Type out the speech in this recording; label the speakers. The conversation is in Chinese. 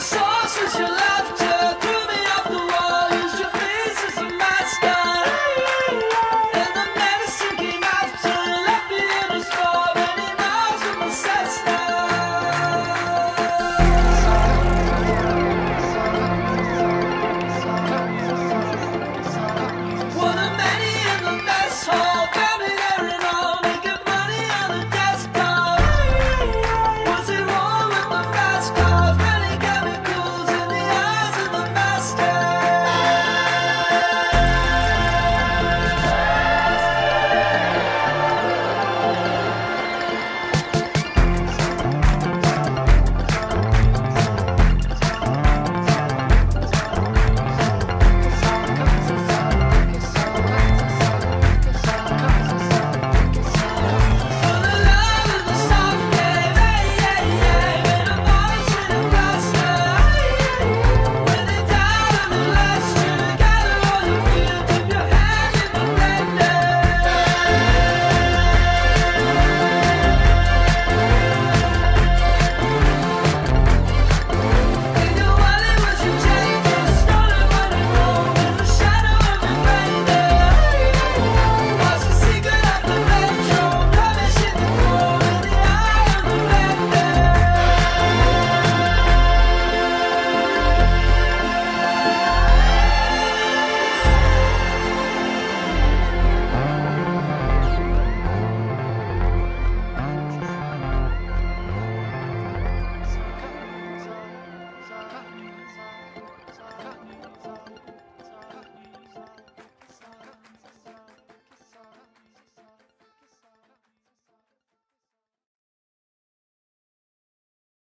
Speaker 1: so 情看。